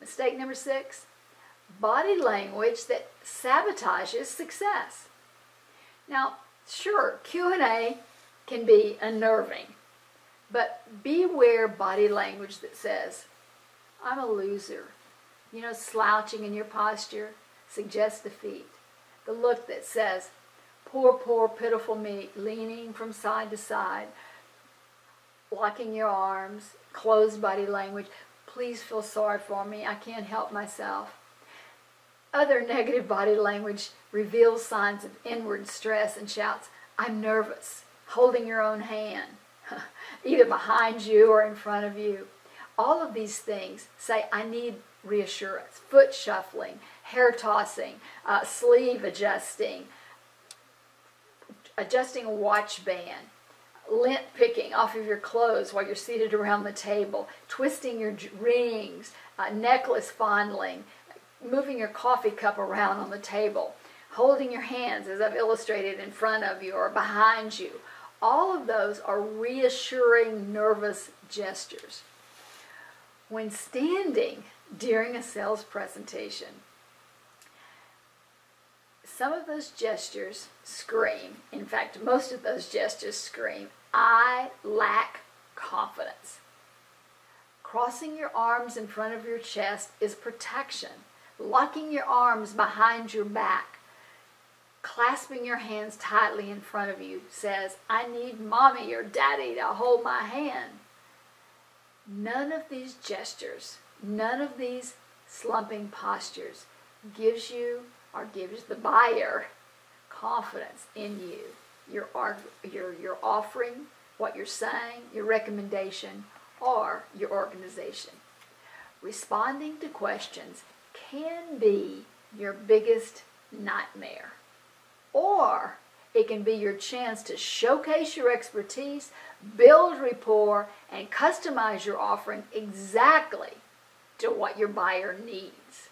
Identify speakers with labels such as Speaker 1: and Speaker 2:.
Speaker 1: Mistake number six, body language that sabotages success. Now, sure, Q&A can be unnerving, but beware body language that says, I'm a loser. You know, slouching in your posture suggests defeat. The look that says, poor, poor, pitiful me, leaning from side to side, locking your arms, closed body language. Please feel sorry for me. I can't help myself. Other negative body language reveals signs of inward stress and shouts, I'm nervous, holding your own hand, either behind you or in front of you. All of these things say, I need reassurance. Foot shuffling, hair tossing, uh, sleeve adjusting, adjusting a watch band, lint picking off of your clothes while you're seated around the table, twisting your rings, uh, necklace fondling, moving your coffee cup around on the table, holding your hands as I've illustrated in front of you or behind you. All of those are reassuring nervous gestures. When standing during a sales presentation, some of those gestures scream, in fact, most of those gestures scream, I lack confidence. Crossing your arms in front of your chest is protection. Locking your arms behind your back, clasping your hands tightly in front of you says, I need mommy or daddy to hold my hand. None of these gestures, none of these slumping postures gives you or gives the buyer confidence in you. Your, your, your offering, what you're saying, your recommendation, or your organization. Responding to questions can be your biggest nightmare. Or it can be your chance to showcase your expertise, build rapport, and customize your offering exactly to what your buyer needs.